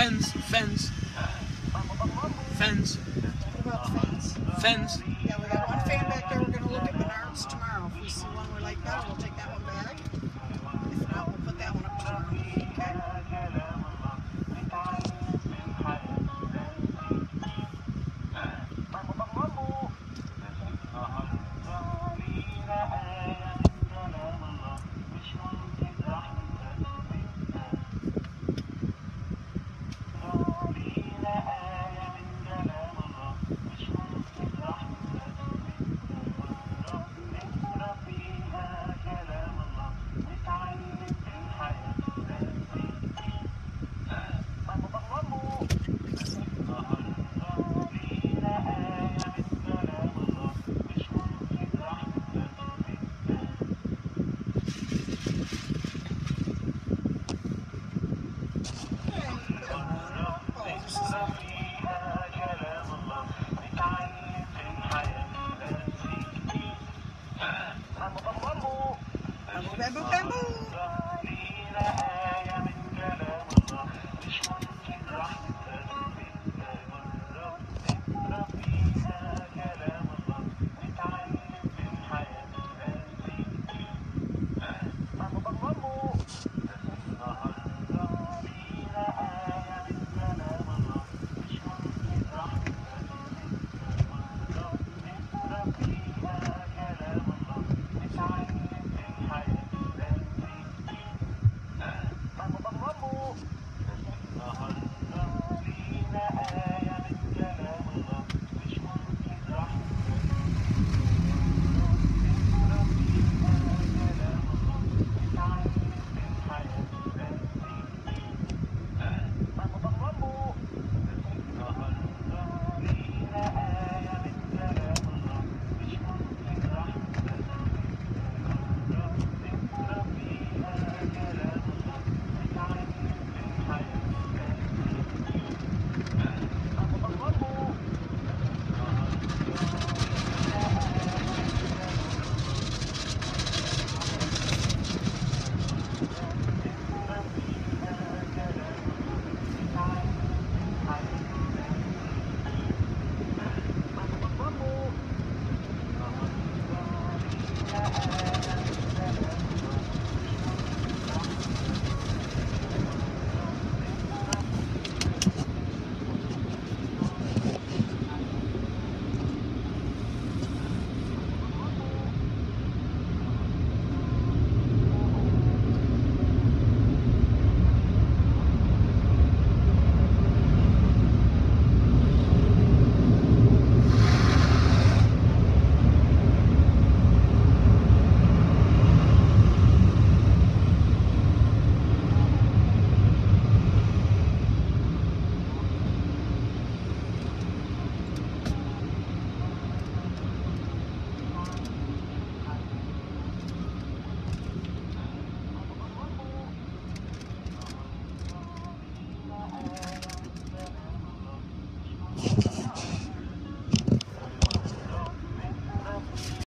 Fens. Fens. Fens. What. Yeah, we got one fan back there. We're going to look at Menards tomorrow. If we see one we like better, we'll take that one back. Bamboo, bamboo.